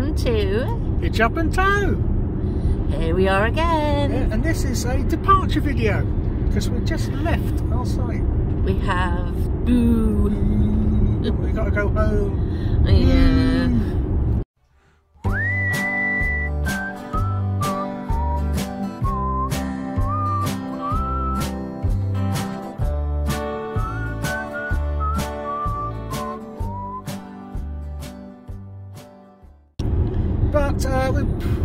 welcome to Hitch Up and Tow. Here we are again. Yeah, and this is a departure video because we just left our site. We have boo. We got to go home. Yeah. But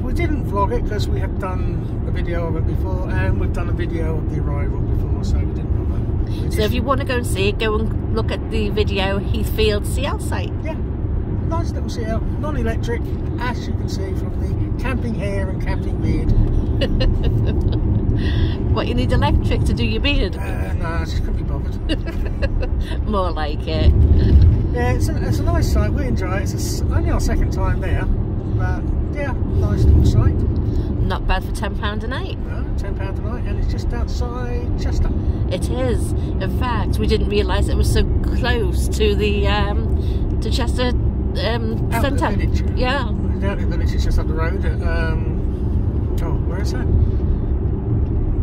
we, didn't vlog it because we have done a video of it before and we've done a video of the arrival before, so we didn't bother. We So just- if you want to go and see it, go and look at the video Heathfield CL site. Yeah, nice little CL, non-electric, as you can see from the camping hair and camping beard. What, you need electric to do your beard? Uh, no, I just couldn't be bothered. More like it. Yeah, it's a, it's a nice site. We enjoy it. It's a only our second time there, but yeah, nice little site. Not bad for £10 a night. No, ten pound a night, and it's just outside Chester. It is. In fact, we didn't realise it was so close to the um, to Chester um, Outlet Centre. Village. Yeah. The outlet village is just up the road. At, um, oh, where is that?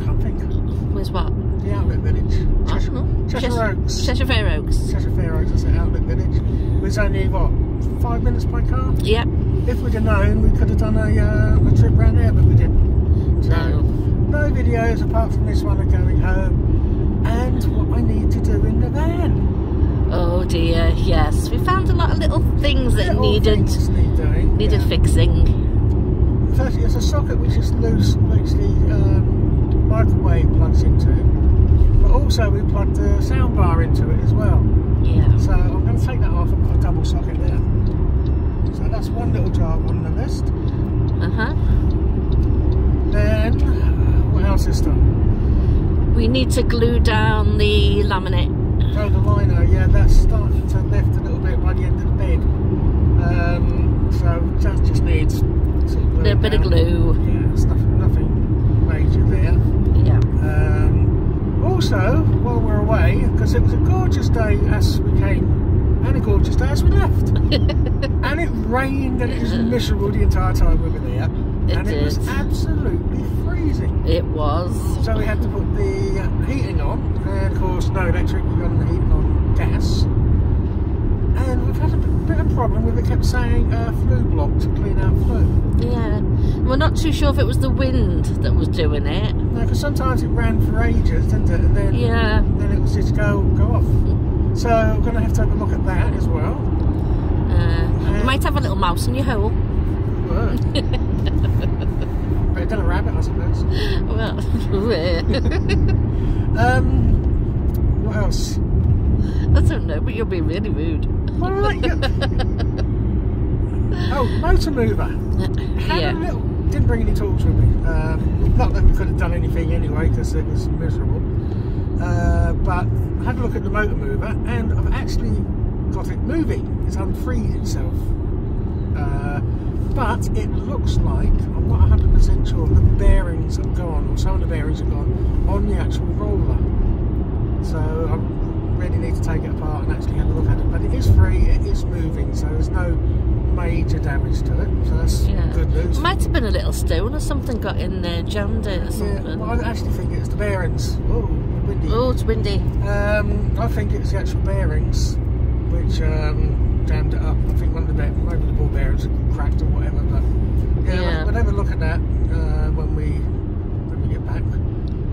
Can't think. Where's what? The outlet village. Cheshire. Cheshire Cheshire- Oaks. Cheshire Fair Oaks. Cheshire Fair Oaks. That's the outlet village. It was only what five minutes by car. Yep. If we'd have known, we could have done a, uh, a trip round there, but we didn't. So, No. no videos apart from this one of going home and what I need to do in the van. Oh dear, yes. We found a lot of little things that Little needed things need doing. needed yeah. fixing. Firstly, there's a socket which is loose, which the um, microwave plugs into. But also, we plugged the sound bar into it as well. Yeah. So I'm going to take that off and put a double socket there. That's one little job on the list. Uh huh. Then, what else is done? We need to glue down the laminate. Oh, the lino, yeah, that's starting to lift a little bit by the end of the bed. Um, so that just needs sort of A little bit of glue. Yeah, it's nothing, nothing major there. Yeah. Um, also, while we're away, because it was a gorgeous day as we came, and a gorgeous day as we left. it rained and it was miserable the entire time we were there. It and it was absolutely freezing. It was. So we had to put the heating on, and of course, no electric, we've got the heating on gas. And we've had a bit of problem with it, kept saying uh, flue block to clean out flue. Yeah. We're not too sure if it was the wind that was doing it. No, because sometimes it ran for ages, didn't it? And then, Yeah. then it was just go go off. So we're going to have to have a look at that as well. Uh, might have a little mouse in your hole. Better than a rabbit, I suppose. Well, Um, what else? I don't know, but you'll be really rude. All right, yeah. oh, motor mover. Had a yeah. little, didn't bring any tools with me. Um, not that we could have done anything anyway because it was miserable. Uh, but I had a look at the motor mover and I've actually got it moving. It's unfreed itself. Uh, but it looks like, I'm not 100% sure, the bearings have gone, or some of the bearings have gone, on the actual roller. So I really need to take it apart and actually have a look at it. But it is free, it is moving, so there's no major damage to it. So that's Yeah. good news. Might have been a little stone or something got in there, jammed it or Yeah, something. well, I actually think it's the bearings. Oh, windy. Oh, it's windy. Um, I think it's the actual bearings which um, jammed it up. I think one of the maybe the ball bearings cracked or whatever. But yeah, Yeah. we'll have a look at that uh, when we when we get back.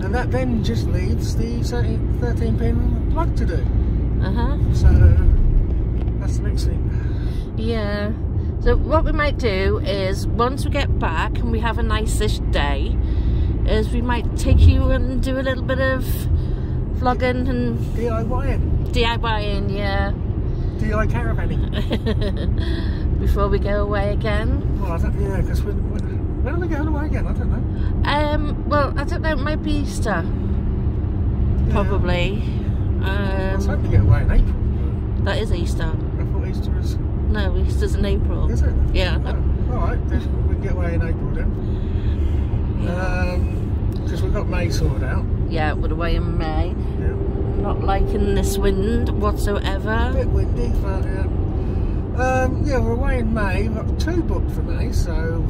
And that then just leaves the 13 13 pin plug to do. Uh huh. So that's the next thing. Yeah. So what we might do is once we get back and we have a nice-ish day, is we might take you and do a little bit of vlogging and DIYing, DIYing, yeah, DIY caravanning. before we go away again. Well, I don't, yeah, because when, when, when are we going away again? I don't know. Um, well, I don't know, it might be Easter, Yeah. probably. I was Um, hoping to get away in April. that is Easter. I thought Easter is. No, Easter's in April. Is it? Yeah. Oh, all right, then we can get away in April then. Because we've got May sorted out. Yeah, we're away in May. Yeah. Not liking this wind A whatsoever. bit windy, but yeah. Um, yeah, we're away in May. We've got two booked for May, so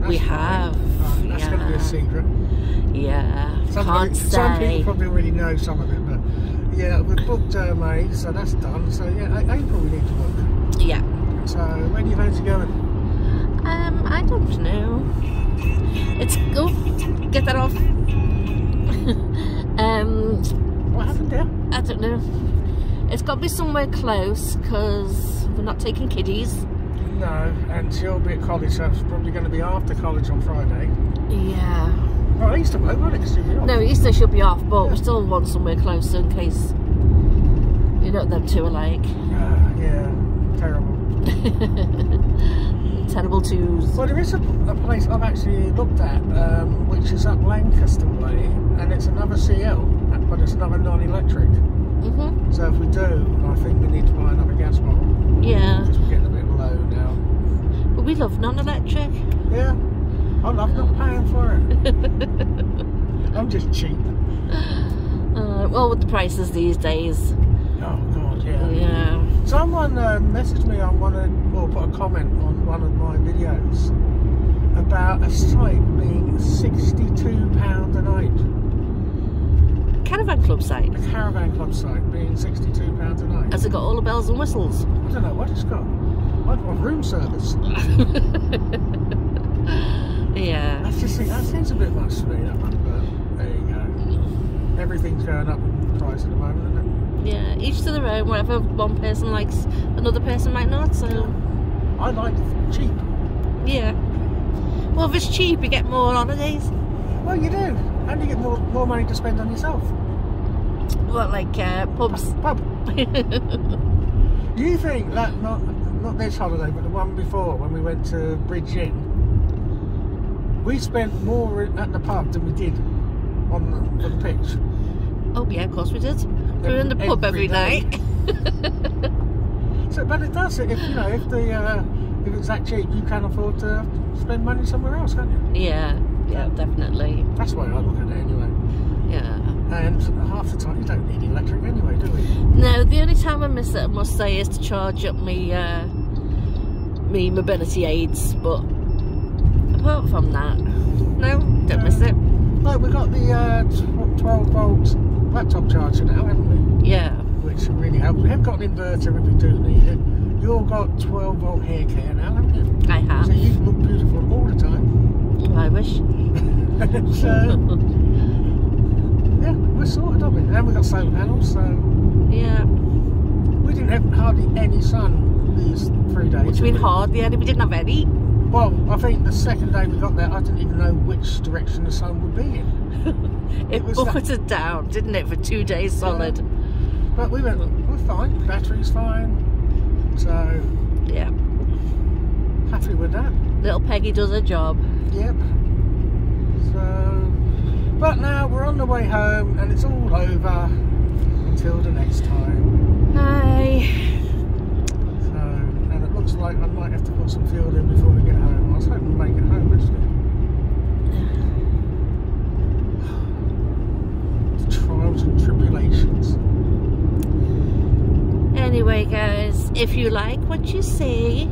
that's We have, Right, that's going to be yeah. a secret. Yeah, Somebody- can't say. some people probably already know some of it, but yeah, we've booked uh, May, so that's done. So yeah, A- April we need to book. Yeah. So where do you fancy going? Um, I don't know. It's go get that off. um, What happened there? I don't know. It's got to be somewhere close because we're not taking kiddies. No, and she'll be at college, so it's probably going to be after college on Friday. Yeah. Oh, Easter won't, won't it? 'Cause she'll be off. No, Easter should be off, but we still want somewhere closer in case you know what them two are like. Ah, yeah, terrible. Terrible twos. Well, there is a, a place I've actually looked at, um, which is up Lancaster way, and it's another CL, but it's another non-electric. hmm So if we do, I think we need to buy another gas bottle Yeah. because we're getting a bit low now. But we love non-electric. Yeah, I love not paying for it. I'm just cheap. Uh, well, with the prices these days. Oh God, yeah. Yeah. Someone uh, messaged me on one of, or put a comment on one of my videos about a site being sixty-two pound a night. Caravan club site. A caravan club site being sixty-two pounds a night. Has it got all the bells and whistles? I don't know what it's got. I want room service. Yeah. That's just that seems a bit much to me. That one, but there you go. Everything's going up in price at the moment, isn't Yeah. Each to their own. Whatever one person likes, another person might not. So, it? I like cheap. yeah. Well, if it's cheap, you get more holidays. Well, you do, and you get more more money to spend on yourself. What, like uh, pubs? Pub. You think that not not this holiday, but the one before when we went to Bridge Inn, we spent more at the pub than we did on the, on the pitch. oh, yeah, of course we did. We were in the pub Every every night. So, but it does if you know if the uh, if it's that cheap, you can afford to spend money somewhere else, can't you? yeah. Yeah, definitely. That's why I look at it anyway. And half the time, you don't need electric anyway, do we? No, the only time I miss it, I must say, is to charge up me uh, me mobility aids. But apart from that, no, don't miss it. Like we've got the uh, 12 volt laptop charger now, haven't we? Yeah, Which really helps. We have got an inverter if we do need it. You've got 12 volt hair care now, haven't you? I have. So you look beautiful all the time. I wish. so we're sorted, aren't we? And we got solar panels, so yeah. we didn't have hardly any sun these three days. Which mean hardly any. We didn't have any. Well, I think the second day we got there, I didn't even know which direction the sun would be in. It, It was that- bucketed down, didn't it, for two days solid? But we went, we're fine, battery's fine. So, Yeah. happy with that. Little Peggy does her job. Yep. So, but now we're on the way home and it's all over until the next time. Hi. So, and it looks like I might have to put some fuel in before we get home. I was hoping to make it home actually. The trials and tribulations. Anyway, guys, if you like what you see,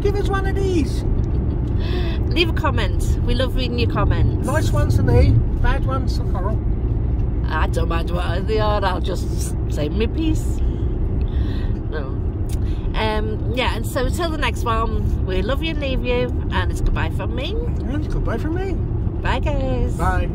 Give us one of these. leave a comment. We love reading your comments. Nice ones for me, bad ones for Coral. I don't mind what they are. I'll just say my piece. No. Um. Yeah. And so until the next one, we love you and leave you, and it's goodbye from me. And goodbye from me. Bye, guys. Bye.